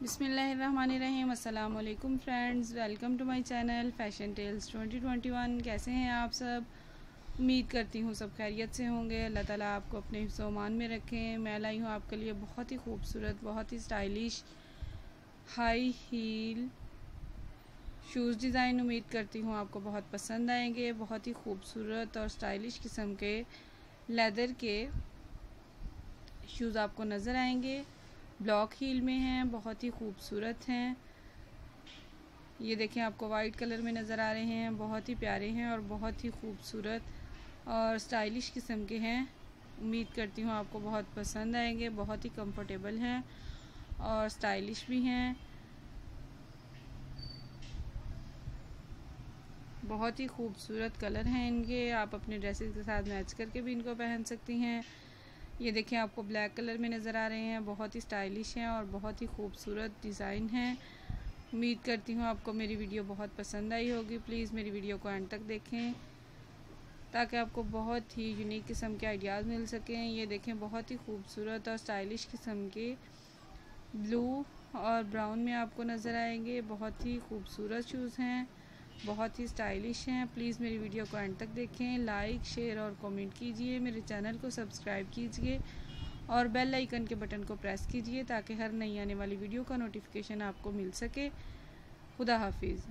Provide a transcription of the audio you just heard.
बिसमीम अल्लाम friends, welcome to my channel fashion tales 2021 कैसे हैं आप सब? उम्मीद करती हूँ सब खैरियत से होंगे। अल्लाह ताला आपको अपने हिफ्सोमान में रखें। मैं लाई हूँ आपके लिए बहुत ही खूबसूरत, बहुत ही stylish high heel shoes design. उम्मीद करती हूँ आपको बहुत पसंद आएँगे, बहुत ही खूबसूरत और स्टाइलिश किस्म के लेदर के शूज़ आपको नज़र आएँगे। ब्लॉक हील में हैं, बहुत ही खूबसूरत हैं। ये देखें, आपको वाइट कलर में नज़र आ रहे हैं, बहुत ही प्यारे हैं और बहुत ही खूबसूरत और स्टाइलिश किस्म के हैं। उम्मीद करती हूँ आपको बहुत पसंद आएँगे, बहुत ही कंफर्टेबल हैं और स्टाइलिश भी हैं। बहुत ही खूबसूरत कलर हैं इनके, आप अपने ड्रेसेस के साथ मैच करके भी इनको पहन सकती हैं। ये देखें, आपको ब्लैक कलर में नज़र आ रहे हैं। बहुत ही स्टाइलिश हैं और बहुत ही खूबसूरत डिज़ाइन है। उम्मीद करती हूँ आपको मेरी वीडियो बहुत पसंद आई होगी। प्लीज़ मेरी वीडियो को एंड तक देखें ताकि आपको बहुत ही यूनिक किस्म के आइडियाज़ मिल सकें। ये देखें, बहुत ही खूबसूरत और स्टाइलिश किस्म के ब्लू और ब्राउन में आपको नज़र आएँगे। बहुत ही खूबसूरत शूज़ हैं। बहुत ही स्टाइलिश हैं। प्लीज़ मेरी वीडियो को एंड तक देखें। लाइक शेयर और कमेंट कीजिए। मेरे चैनल को सब्सक्राइब कीजिए और बेल आइकन के बटन को प्रेस कीजिए ताकि हर नई आने वाली वीडियो का नोटिफिकेशन आपको मिल सके। खुदा हाफिज़।